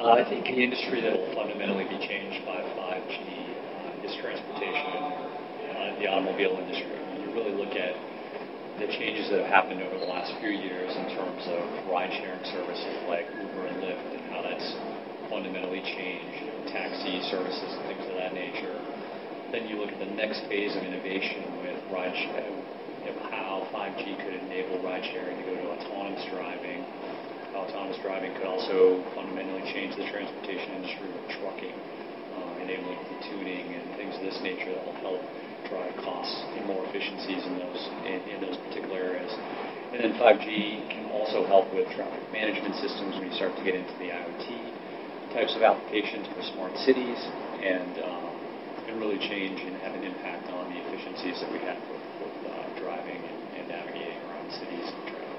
Uh, I think the industry that will fundamentally be changed by 5G uh, is transportation, uh, the automobile industry. When you really look at the changes that have happened over the last few years in terms of ride-sharing services like Uber and Lyft and how that's fundamentally changed, taxi services and things of that nature. Then you look at the next phase of innovation with ride-sharing, how 5G could enable ride sharing to go to autonomous driving. Autonomous driving could also fundamentally change the transportation industry with trucking, uh, enabling platooning and things of this nature that will help drive costs and more efficiencies in those in, in those particular areas. And then 5G can also help with traffic management systems when you start to get into the IoT types of applications for smart cities and um, and really change and have an impact on the efficiencies that we have with, with uh, driving and, and, navigating around cities and traffic.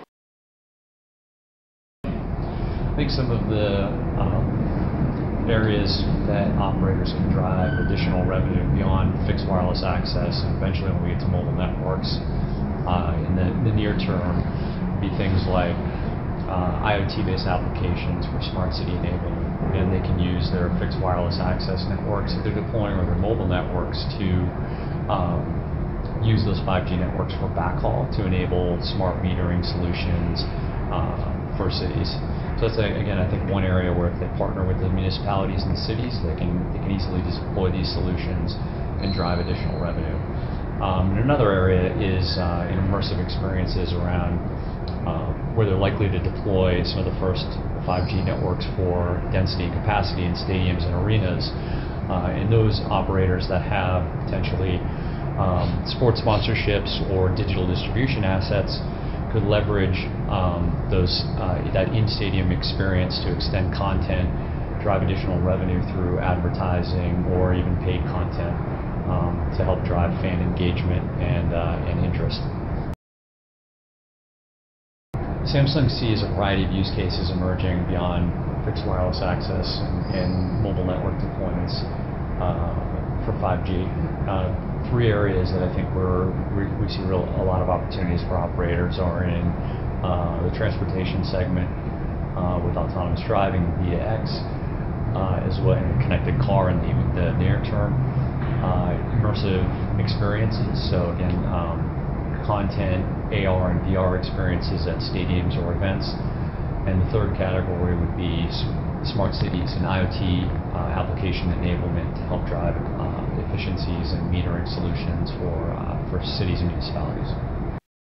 I think some of the um, areas that operators can drive additional revenue beyond fixed wireless access and eventually when we get to mobile networks uh, in the, the, near term be things like uh, IoT-based applications for smart city enabling, and they can use their fixed wireless access networks that they're deploying or their mobile networks to um, use those 5G networks for backhaul to enable smart metering solutions uh, for cities. So that's, a, again, I think one area where if they partner with the municipalities and the cities, they can, they can easily deploy these solutions and drive additional revenue. Um, and another area is uh, in immersive experiences around uh, where they're likely to deploy some of the first 5G networks for density and capacity in stadiums and arenas. Uh, and those operators that have potentially um, sports sponsorships or digital distribution assets could leverage um, those uh, that in-stadium experience to extend content, drive additional revenue through advertising or even paid content um, to help drive fan engagement and, uh, and interest. Samsung sees a variety of use cases emerging beyond fixed wireless access and, and mobile network deployments uh, for 5G. Three areas that I think we're, we, we see real, a lot of opportunities for operators are in uh, the transportation segment uh, with autonomous driving V2X, uh, as well as connected car in the, the near term, uh, immersive experiences. So again, um, content, AR and VR experiences at stadiums or events. And the third category would be smart cities and IoT uh, application enablement to help drive uh, efficiencies and metering solutions for, uh, for cities and municipalities.